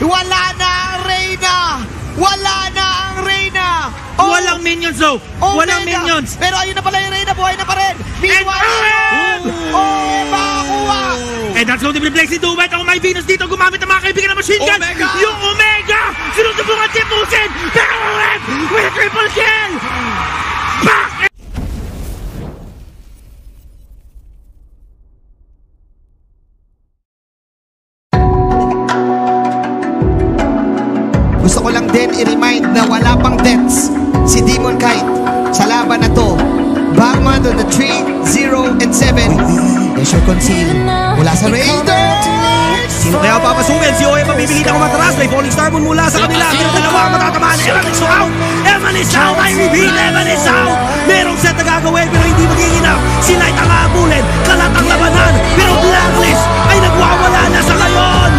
Wala na ang Reyna! Wala na ang Reyna! Oh, Walang minions though! oh, Walang Reyna. minions! Pero ayun na pala yung Reyna, buhay na pa rin! Meanwhile, And- oh, makakuha! And that's going to be Blexy Duet. Ako may Venus dito gumamit ng mga kaibigan ng machine gun. Omega! Yung Omega! Sinusubukan tipusin! Pero with a triple kill! Back! I-remind na wala pang deaths si Demon Kite sa laban na to. Barman on the 3, 0, and 7. Pressure conceal mula sa Raiders! Sino kaya papasukin? Si Oye mabibigit ako matras. May falling star moon mula sa kanila. Pero dalawa matatamaan. Evan is out! Evan is out! I reveal! Evan is out! Merong set na gagawin pero hindi magiging enough. Si Light ang aabulin. Kalat ang labanan. Pero Blacklist ay nagwawala na sa ngayon!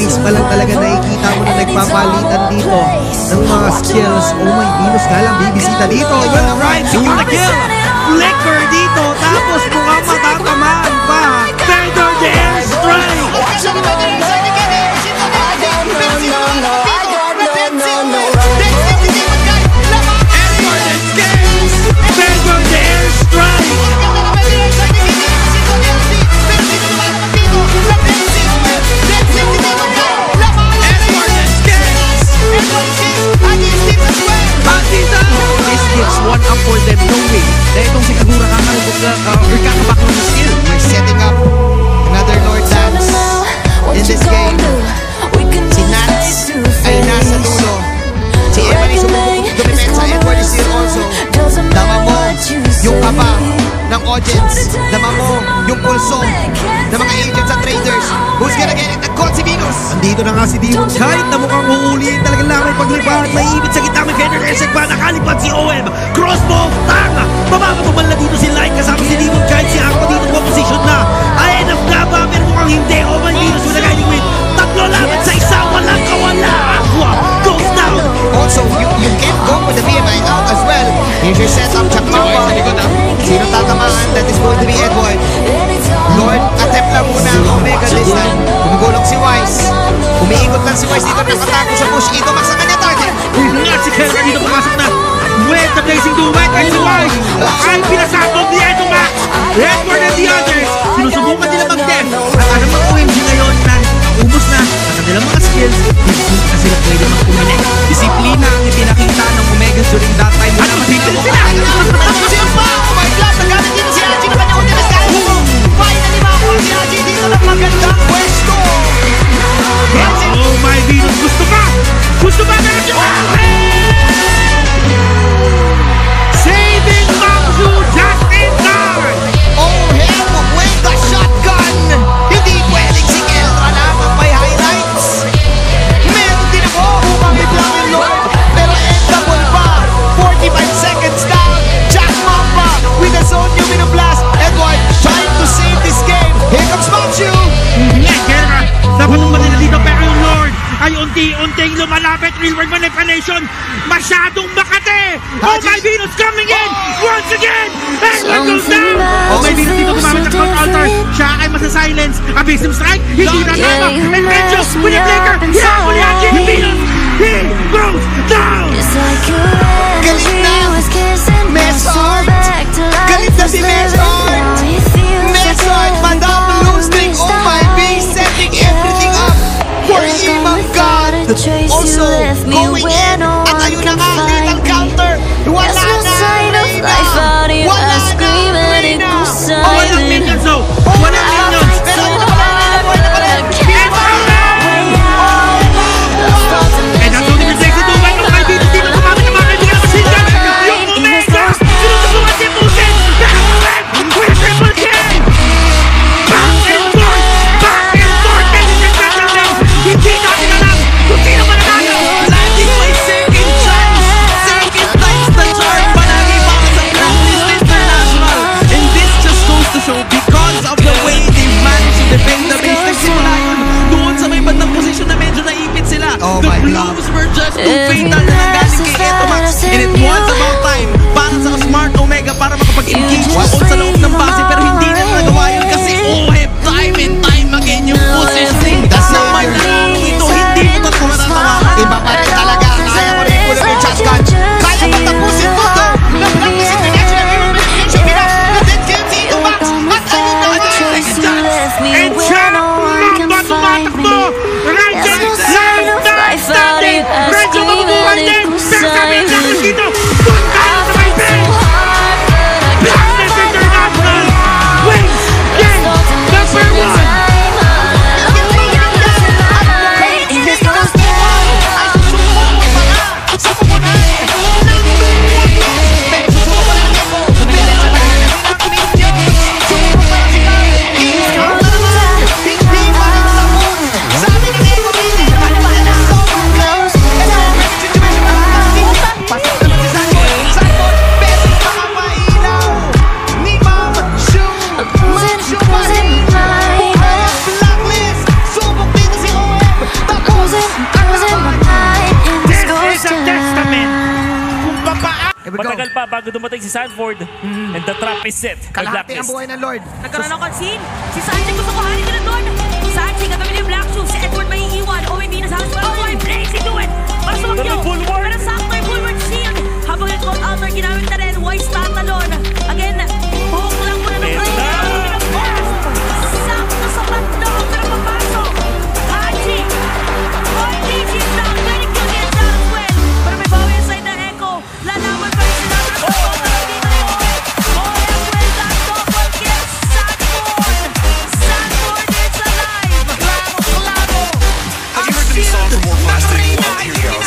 Yung face pa lang talaga nakikita mo na nagpapalitan dito ng mga skills. Oh my Venus nga lang, bibisita dito. Well, right, the kill! Flicker dito, tapos mukhang Gives one up for them no way. Dahil itong si Kagura kakarubog na uh, or kakabak ng skill. We're setting up another Lord dance in this game. Si Nats ay nasa dulo. Audience. Dama mo yung pulso ng mga agents at traders. Who's gonna get it? Nag-call si Venus. Andito na nga si Demon Kite na mukhang uuliin talaga lang may paglipad. May ibit sa gitna may Feather Airstrike pa. Nakalipad si OM. Crossbow, tanga. Mababatumal na dito si Light kasama si Demon Kite. Si Aqua dito po position na. Ayan ang gaba pero mukhang hindi. Oh my Venus with a guiding win. Tatlo laban sa isa. Walang kawala. Lang si Wise dito nakatago sa push. Ito max ang kanya target. Nga si Kelra dito pumasok na. With the blazing duet and si Wise ay pinasabog ni Edo Max. Edward and the others. Sinusubukan nila mag-death. At alam mga OMG ngayon na ubos na sa kanilang mga skills. Hindi na sila pwede mag-connect. Disiplina ang ipinakita ng Omega during that unti-unting lumalapit real world manipulation. Masyadong makate! Oh Venus coming in once again! And what goes down? Oh Venus dito gumamit ng Count Altar. Siya ay masa-silence. Abysm Strike, hindi na you And mess with a flicker. up Yeah, huli Haji. inside. Venus, he goes down! It's like your Galit energy was kissing my soul art. back to life. Galit na si Mess estás bago dumating si Sanford. And the trap is set. Kalahati ang buhay ng Lord. Nagkaroon ng concede. Si Sanchez gusto kuhanin ka na doon. Sanchez katabi ni Black Shoes. Si Edward may iiwan. O hindi na sa house. Oh, boy, blazing to it. Para bulwark. Pero sakto yung bulwark shield. Song from More Plastic? Well, here you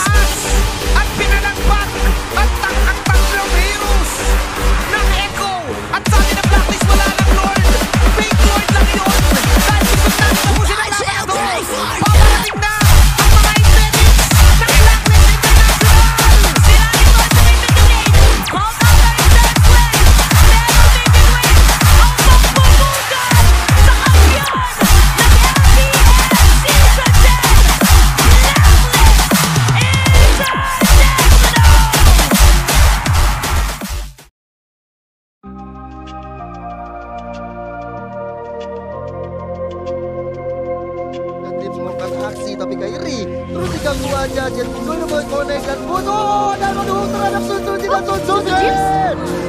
connect dan mendukung terhadap Sun Tzu dan Sun Tzu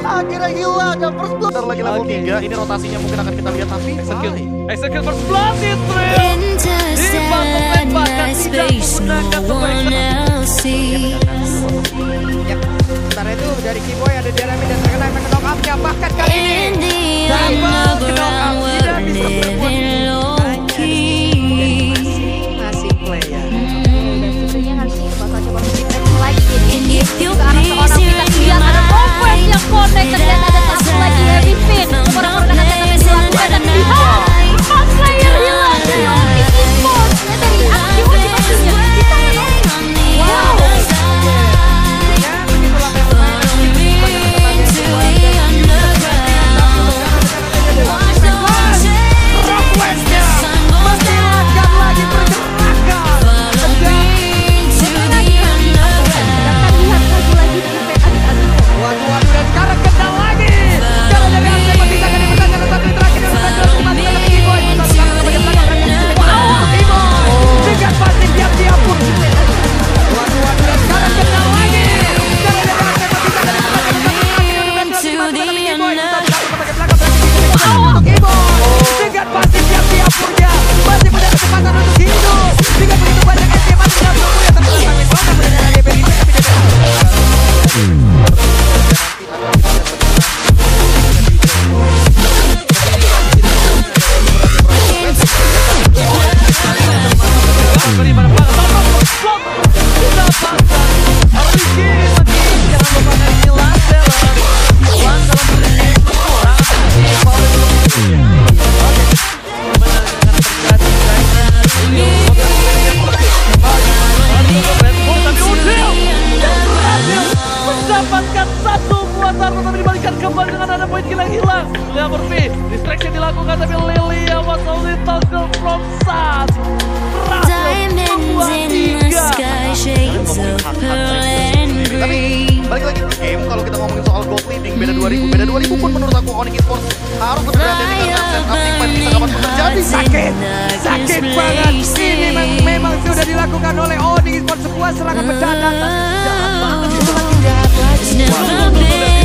akhirnya hilang dan first blood. Bentar lagi level 3, ini rotasinya mungkin akan kita lihat tapi execute. Execute first blood. Sadness, space no one else sees. Ya, sementara itu dari Kiboy ada Jeremy dan terkena efek knock up-nya. Bahkan kali ini Double knock up. Tidak bisa berbuat mendapatkan satu buat Tarno tapi dibalikan kembali dengan ada poin kill yang hilang. Lihat Murphy, distraction dilakukan tapi Lilia was only toggle from Sas. Diamonds in the sky, shades of pearl and green. Balik lagi ke game, kalau kita ngomongin soal gold leading beda 2000, beda 2000 pun menurut aku Onyx Esports harus lebih berhati-hati dengan set up yang masih bisa dapat terjadi. sakit sakit banget ini memang, memang sudah dilakukan oleh Oni Esports sebuah serangan mendadak Something.